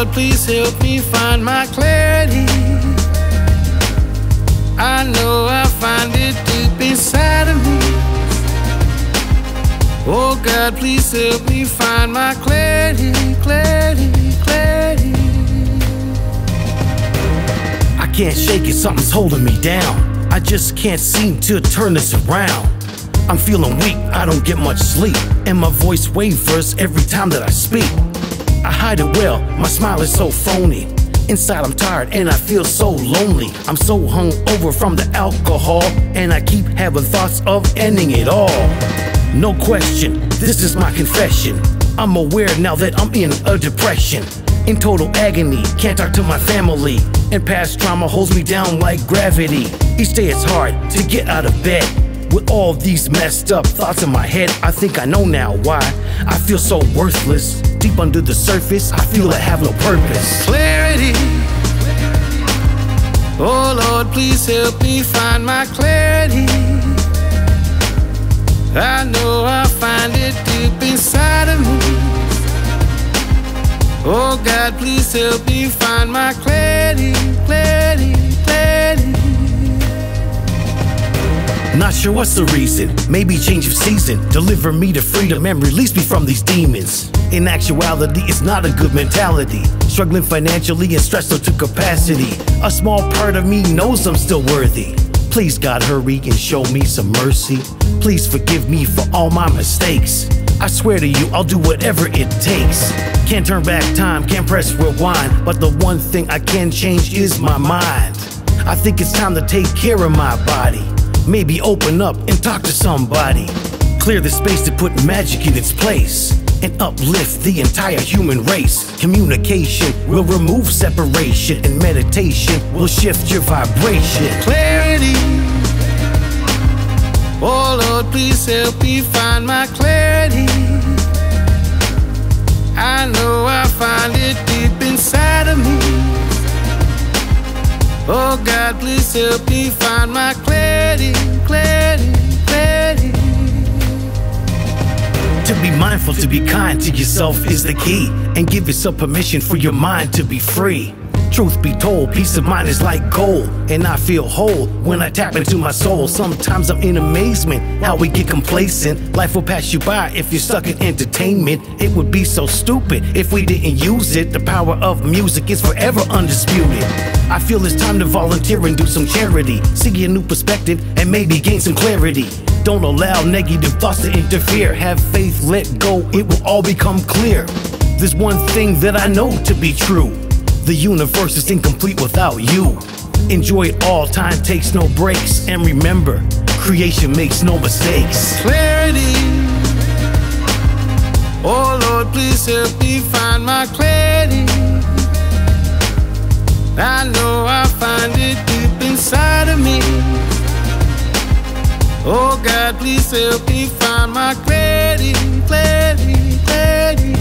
Lord, please help me find my clarity. I know I find it deep inside of me. Oh God, please help me find my clarity, clarity, clarity. I can't shake it, something's holding me down. I just can't seem to turn this around. I'm feeling weak, I don't get much sleep, and my voice wavers every time that I speak. I hide it well, my smile is so phony. Inside I'm tired and I feel so lonely. I'm so hung over from the alcohol, and I keep having thoughts of ending it all. No question, this is my confession. I'm aware now that I'm in a depression. In total agony, can't talk to my family. And past trauma holds me down like gravity. Each day it's hard to get out of bed. With all these messed up thoughts in my head, I think I know now why I feel so worthless. Deep under the surface, I feel I have no purpose. clarity. Oh Lord, please help me find my clarity. I know I find it deep inside of me. Oh God, please help me find my clarity, clarity, clarity. Not sure what's the reason. Maybe change of season. Deliver me to freedom and release me from these demons. In actuality, it's not a good mentality. Struggling financially and stressed out to capacity. A small part of me knows I'm still worthy. Please, God, hurry and show me some mercy. Please forgive me for all my mistakes. I swear to you, I'll do whatever it takes. Can't turn back time, can't press rewind. But the one thing I can change is my mind. I think it's time to take care of my body. Maybe open up and talk to somebody. Clear the space to put magic in its place and uplift the entire human race. Communication will remove separation, and meditation will shift your vibration. clarity. Oh Lord, please help me find my clarity. I know I find it deep inside of me. Oh God, please help me find my clarity, clarity, clarity. To be mindful, to be kind to yourself is the key, and give yourself permission for your mind to be free. Truth be told, peace of mind is like gold, and I feel whole when I tap into my soul. Sometimes I'm in amazement how we get complacent. Life will pass you by if you're stuck in entertainment. It would be so stupid if we didn't use it. The power of music is forever undisputed. I feel it's time to volunteer and do some charity. See a new perspective and maybe gain some clarity. Don't allow negative thoughts to interfere. Have faith, let go, it will all become clear. There's one thing that I know to be true. The universe is incomplete without you. Enjoy it all, time takes no breaks. And remember, creation makes no mistakes. clarity. Oh Lord, please help me find my clarity. I know I find it Oh God, please help me find my clarity, clarity, clarity.